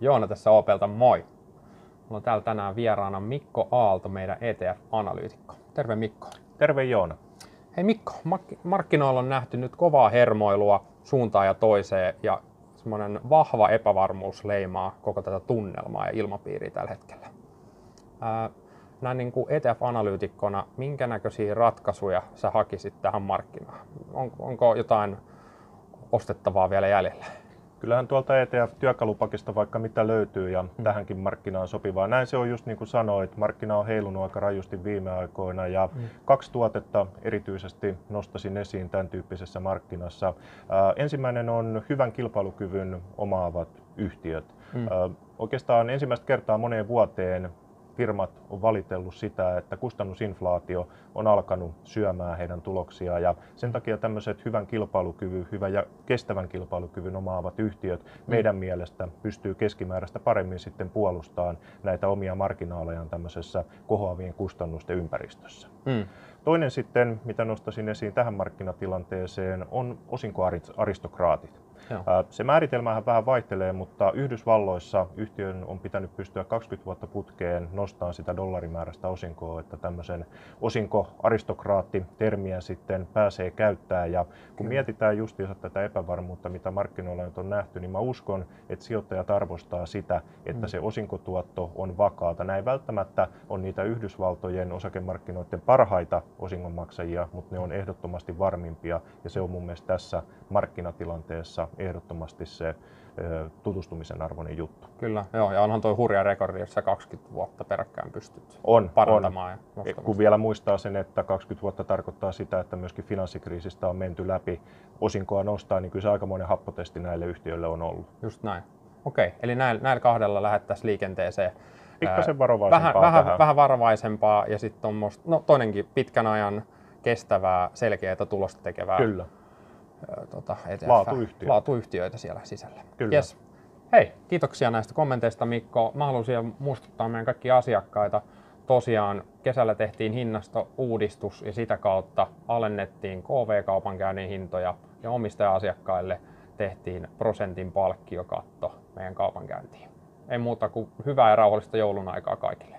Joona tässä Opelta, moi! Mulla on täällä tänään vieraana Mikko Aalto, meidän ETF-analyytikko. Terve Mikko. Terve Joona. Hei Mikko, markkinoilla on nähty nyt kovaa hermoilua suuntaan ja toiseen ja semmoinen vahva epävarmuus leimaa koko tätä tunnelmaa ja ilmapiiriä tällä hetkellä. Ää, näin niin kuin ETF-analyytikkona, minkä näköisiä ratkaisuja sä hakisit tähän markkinaan? On, onko jotain ostettavaa vielä jäljellä? Kyllähän tuolta ETF-työkalupakista vaikka mitä löytyy ja mm. tähänkin markkinaan sopivaa. Näin se on just niin kuin sanoit, markkina on heilunut aika rajusti viime aikoina ja mm. kaksi tuotetta erityisesti nostasin esiin tämän tyyppisessä markkinassa. Äh, ensimmäinen on hyvän kilpailukyvyn omaavat yhtiöt. Mm. Äh, oikeastaan ensimmäistä kertaa moneen vuoteen firmat on valitellut sitä, että kustannusinflaatio on alkanut syömään heidän tuloksiaan ja sen takia tämmöiset hyvän kilpailukyvyn, hyvän ja kestävän kilpailukyvyn omaavat yhtiöt mm. meidän mielestä pystyy keskimääräistä paremmin sitten puolustamaan näitä omia marginaalejaan tämmöisessä kohoavien kustannusten ympäristössä. Mm. Toinen sitten, mitä nostaisin esiin tähän markkinatilanteeseen, on osinkoaristokraatit. Joo. Se määritelmähän vähän vaihtelee, mutta Yhdysvalloissa yhtiön on pitänyt pystyä 20 vuotta putkeen nostamaan sitä dollarimääräistä osinkoa, että tämmöisen osinkoaristokraatti-termiä sitten pääsee käyttää. Ja kun Kyllä. mietitään justiinsa tätä epävarmuutta, mitä markkinoilla nyt on nähty, niin mä uskon, että sijoittajat arvostaa sitä, että mm. se osinkotuotto on vakaata. Näin välttämättä on niitä Yhdysvaltojen osakemarkkinoiden parhaita osingonmaksajia, mutta ne on ehdottomasti varmimpia ja se on mun mielestä tässä markkinatilanteessa ehdottomasti se tutustumisen arvoinen juttu. Kyllä, joo, ja onhan tuo hurja rekordi, jos sä 20 vuotta peräkkäin pystyt on, parantamaan. On. Ja Kun vielä muistaa sen, että 20 vuotta tarkoittaa sitä, että myöskin finanssikriisistä on menty läpi osinkoa nostaa, niin kyllä se aikamoinen happotesti näille yhtiöille on ollut. Just näin. Okei, eli näillä, näillä kahdella lähettäisiin liikenteeseen. Pikkasen varovaisempaa vähän, vähän, vähän varovaisempaa ja sitten no, toinenkin pitkän ajan kestävää, selkeää tulosta tekevää Kyllä tota, laatuyhtiö. laatuyhtiöitä siellä sisällä. Kyllä. Yes. Hei, kiitoksia näistä kommenteista Mikko. Mä haluaisin muistuttaa meidän kaikki asiakkaita. Tosiaan kesällä tehtiin hinnastouudistus ja sitä kautta alennettiin KV-kaupankäynnin hintoja ja omistaja-asiakkaille tehtiin prosentin palkkiokatto meidän kaupankäyntiin. Ei muuta kuin hyvää ja rauhallista joulun aikaa kaikille.